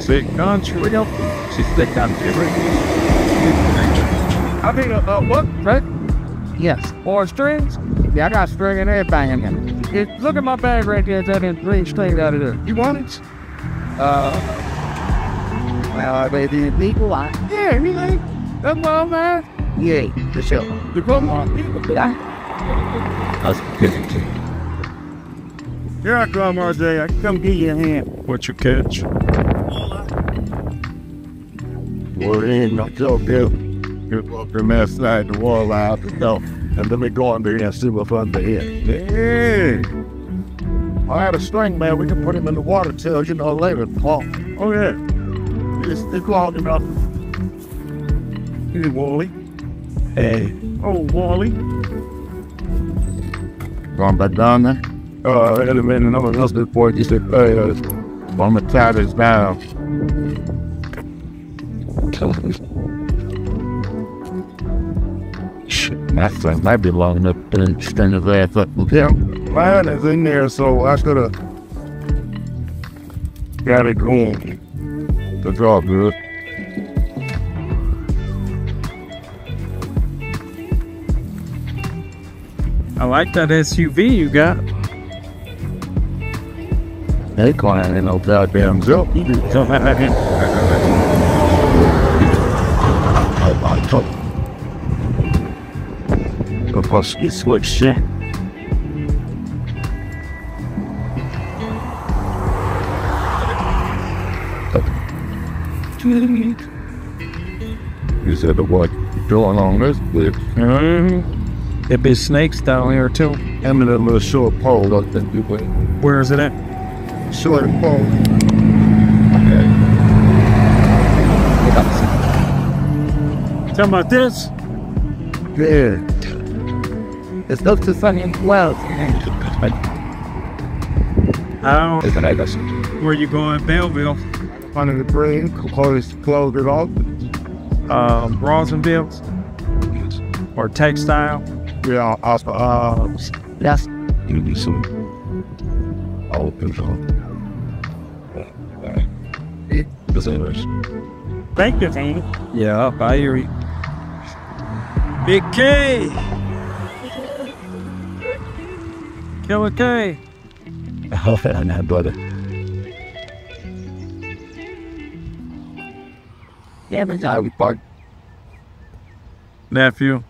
Sick country. She's sick country. I mean, uh, uh, what? Right? Yes. Four strings? Yeah, I got string and everything in here. It, look at my bag right there. That is three strings out of there. You want it? Uh, well, I made the people. I, Yeah, anything. That's what I'm at. yeah, for sure. Come on. Yeah. That's good. Here I come, RJ. I can come get you a hand. What you catch? We're in the so good. You walk from that side the wall out the door. And let me go in there and see what what's under here. Hey. I had a string man. We can put him in the water till you know later. Oh, oh yeah. It's, it's long enough. Hey, Wally. Hey. Oh, Wally. Going back down there? Uh, wait a minute. No one else before you said, hey, uh, I'm gonna tie this down. Shit, that thing might be long enough to extend his ass up. Yeah, mine is in there, so I should have got it going. That's all good. I like that SUV you got. They climbing in no goddamn zip. You do come out here. I took. Because you switch shit. You said the what? Going on this bit. Mm-hmm. There be snakes down here too. I'm in a little short pole up there. you wait. Where is it at? Short pole. Tell about this. Yeah. It's up to fucking well. How? It's an Vegas. Where you going, Belleville? Under the bridge, close, close it off. Um, Bronzeville? Or textile? Yeah, also, uh, That's you need some. All control. This Thank you, Tony. Yeah, bye, hear you. Big K! Killer K! Oh, no, brother. yeah, but I would part. Nephew,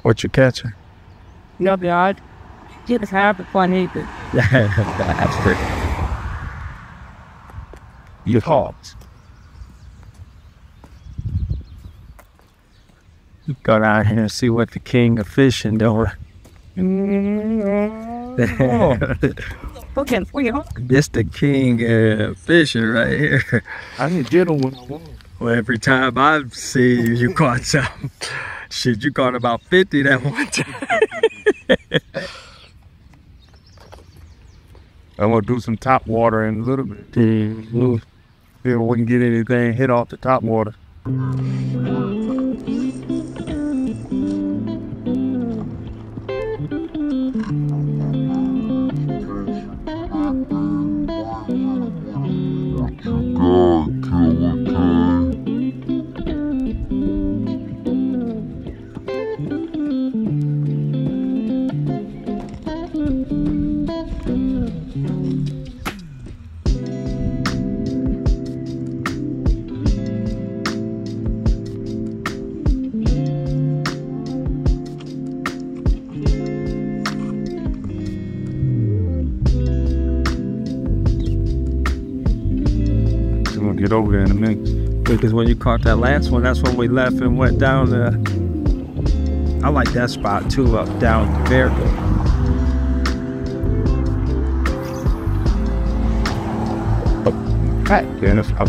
what you catching? no, but I just have the fun either. That's true. You hot. Go down here and see what the king of fishing doing. Are. this the king of fishing right here. I didn't get him when I want. Well, every time I see you, you caught some. Shit, you caught about 50 that one time. I'm gonna do some top water in a little bit. Mm-hmm. See if we get anything hit off the top water. Get over there in a minute. Because when you caught that last one, that's when we left and went down the. I like that spot too, up down there. Right. Then if I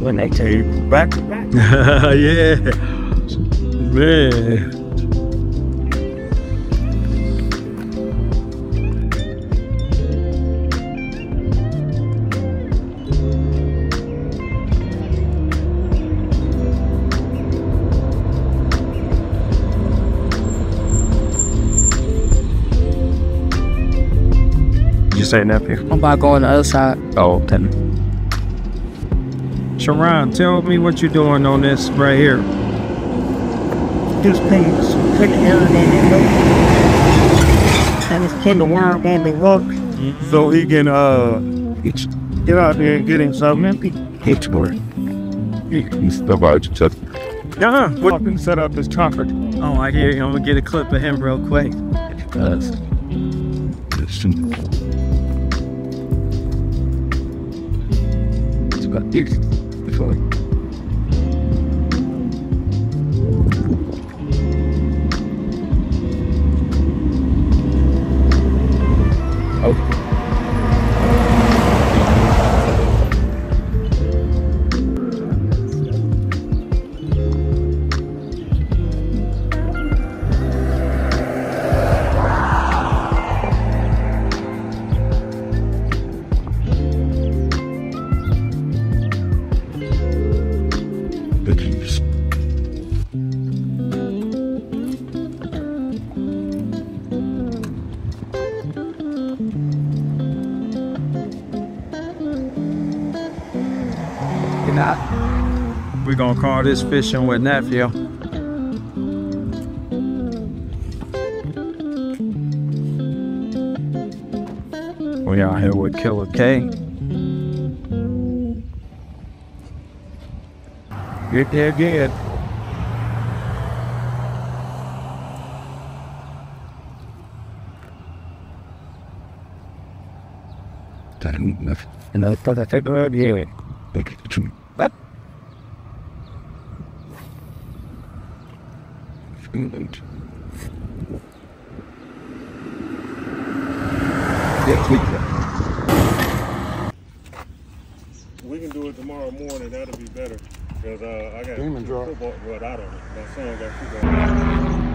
When they tell you back to back. yeah. Man. You say, nephew? I'm about to go on the other side. Oh, ten. Sharon, tell me what you're doing on this right here. Just things. Put the other than the road. And it's ten to one than the road. So he can uh get out there and get him something. It's work. He's about to just Uh-huh. what can set up his trumpet. Oh, I hear you. I'm gonna get a clip of him real quick. Because It's got this. It's We're gonna call this fishing with nephew. We out here with Killer K. get there. And I thought I said, oh, yeah. But We can do it tomorrow morning. That'll be better. Because uh, I got Demon drop. football. Well, I don't know. My son got football.